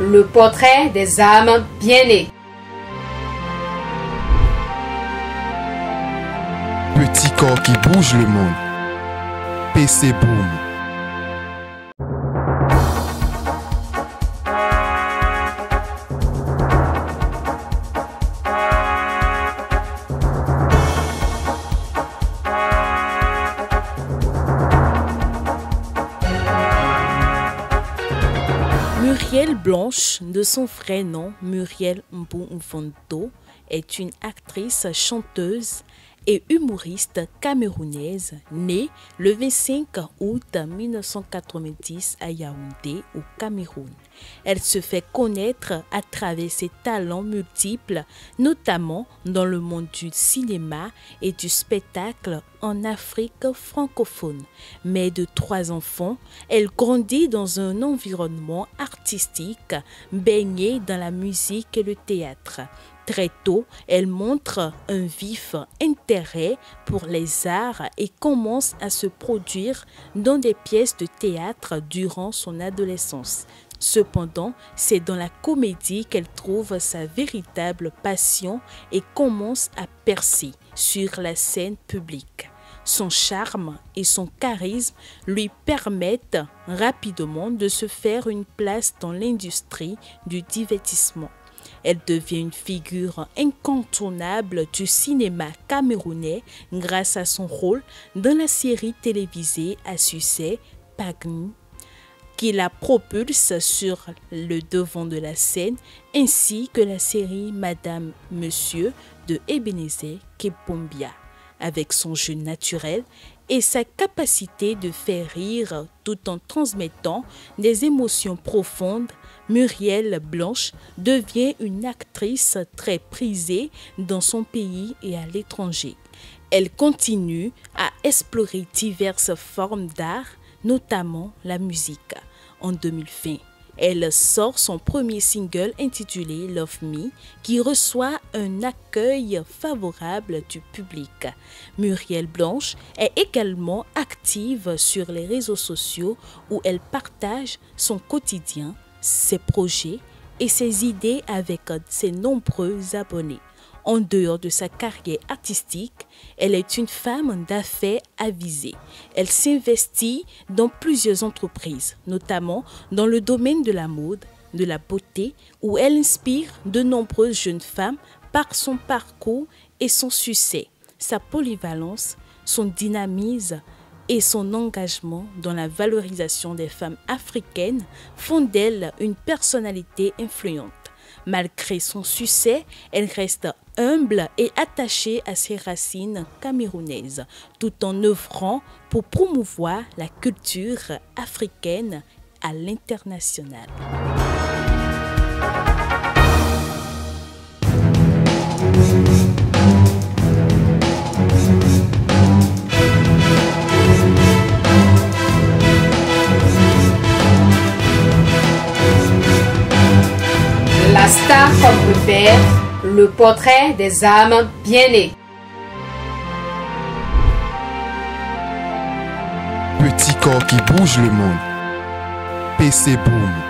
le portrait des âmes bien-nées. Petit corps qui bouge le monde. PC Boom. Muriel Blanche, de son vrai nom Muriel Mboufonto, est une actrice, chanteuse et humoriste camerounaise née le 25 août 1990 à Yaoundé, au Cameroun. Elle se fait connaître à travers ses talents multiples, notamment dans le monde du cinéma et du spectacle en Afrique francophone. Mère de trois enfants, elle grandit dans un environnement artistique baigné dans la musique et le théâtre. Très tôt, elle montre un vif intérêt pour les arts et commence à se produire dans des pièces de théâtre durant son adolescence. Cependant, c'est dans la comédie qu'elle trouve sa véritable passion et commence à percer sur la scène publique. Son charme et son charisme lui permettent rapidement de se faire une place dans l'industrie du divertissement. Elle devient une figure incontournable du cinéma camerounais grâce à son rôle dans la série télévisée à succès Pagny qui la propulse sur le devant de la scène, ainsi que la série Madame Monsieur de Ebenezer Kepombia. Avec son jeu naturel et sa capacité de faire rire tout en transmettant des émotions profondes, Muriel Blanche devient une actrice très prisée dans son pays et à l'étranger. Elle continue à explorer diverses formes d'art, notamment la musique. En 2020, elle sort son premier single intitulé Love Me qui reçoit un accueil favorable du public. Muriel Blanche est également active sur les réseaux sociaux où elle partage son quotidien, ses projets et ses idées avec ses nombreux abonnés. En dehors de sa carrière artistique, elle est une femme d'affaires avisée. Elle s'investit dans plusieurs entreprises, notamment dans le domaine de la mode, de la beauté, où elle inspire de nombreuses jeunes femmes par son parcours et son succès. Sa polyvalence, son dynamisme et son engagement dans la valorisation des femmes africaines font d'elle une personnalité influente. Malgré son succès, elle reste humble et attachée à ses racines camerounaises, tout en œuvrant pour promouvoir la culture africaine à l'international. Comme le père, le portrait des âmes bien-nées. Petit corps qui bouge le monde. PC Boom.